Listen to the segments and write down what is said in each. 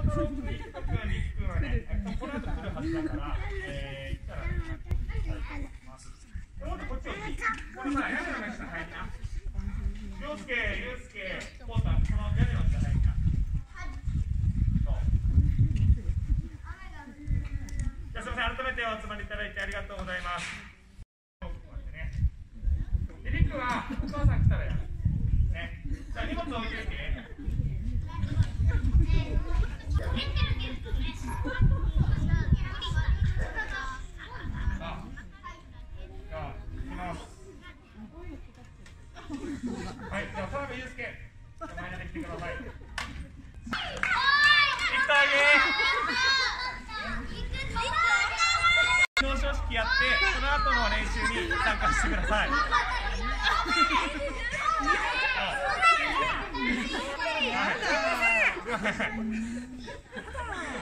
トロックに行くときはミキ君はね、この後来るはずだから、えー、行ったら、もっとこっちを見て、このさ、屋根の下入りな。洋介、ゆうすけ、こうた、この屋根の下入りな。じゃあすみません、改めてお集まりいただいてありがとうございます。で、りくはお母さん来たらやる。ね。じゃあ荷物置いておいて。あじゃあ、行きます。はい、じゃあ、田辺祐介、前に出てきてください。行ってあげ表彰式やって、その後の練習に参加してください。こ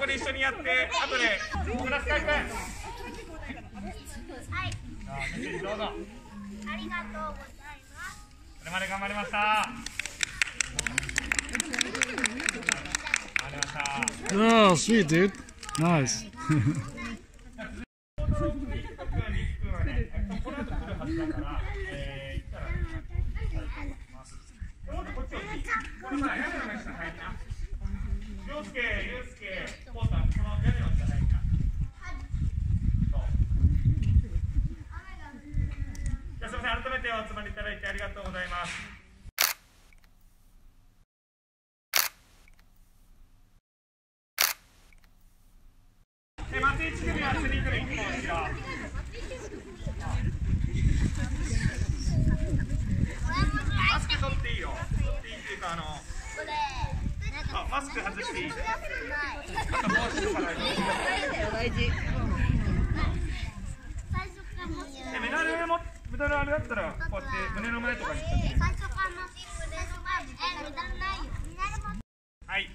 こで一緒にやって、後で、クラス会君。はい、あメッセージどう？ぞ。ありがとうございます。これまで頑張りました。頑張りました。Oh, sweet, dude. Nice. このロックに行くときはミキ君はね、この後来るはずだから、えー、行ったら、もっとこっちを見て、このさ、屋根の下入りな。洋介、ゆうすけ、こうたん、この屋根の下入りな。じゃあすみません、改めてお集まりいただいてありがとうございます。え、松井地区にはスニークル1本後ろ。マスク取っていいよ。取っていいっていうか、あの、これ、あ、マスク外していい？メダルも、メダルあれだったら、こうやって胸の前とかに。はい。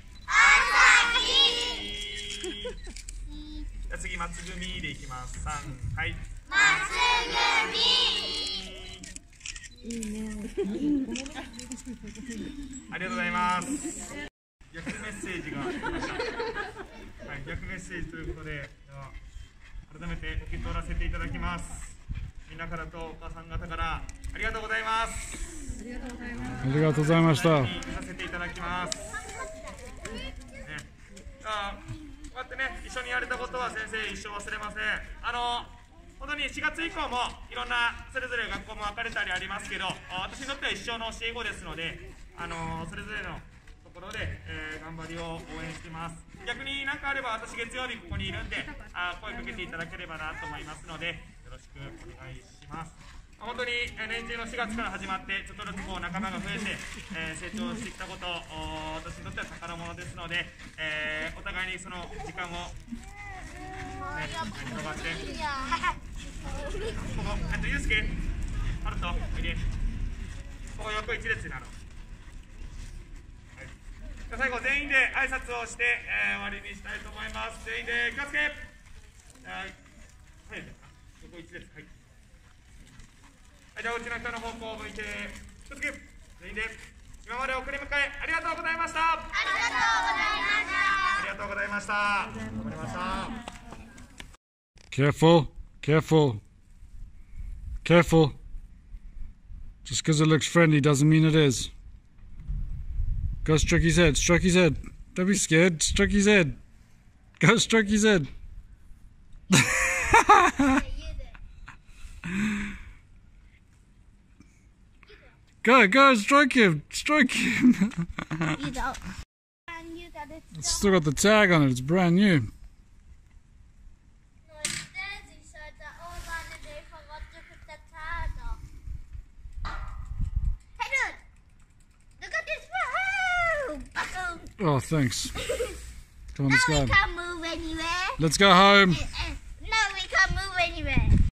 じゃあ次、松組でいきます。三、はい。ありがとうございます。逆メッセージが来ました。はい、逆メッセージということで、では改めて受け取らせていただきます。みんなからとお母さん方からありがとうございます。ありがとうございました。見させていただきます。ね、あこうやってね、一緒にやれたことは先生一生忘れません。あの本当に4月以降もいろんなそれぞれ学校も分かれたりありますけど、あ私にとっては一生の教え子ですので、あのそれぞれのところで、えー頑張りを応援してます。逆に何かあれば私月曜日ここにいるんで、あ声かけていただければなと思いますので、よろしくお願いします。本当にえー年中の4月から始まってちょっとずつこう仲間が増えて、えー成長してきたことお私にとっては宝物ですので、えーお互いにその時間を、ね、広がってここえっとユうスケハルトおいでここ横一列になろう、後全員で挨拶をして、えー終わりにしたいと思います全員で気をつけはいはい横一列はいはい、じゃあうちの人の方向を向いて、気をつけ、全員で今まで送り迎えありがとうございました。ありがとうございました。頑張りました。Careful, careful, careful. Just because it looks friendly doesn't mean it is. Go stroke his head, stroke his head. Don't be scared, stroke his head. Go stroke his head. Go, go, stroke him, stroke him. it's still got the tag on it, it's brand new. Oh, thanks. Come on, let's go. Now can't move anywhere. Let's go home.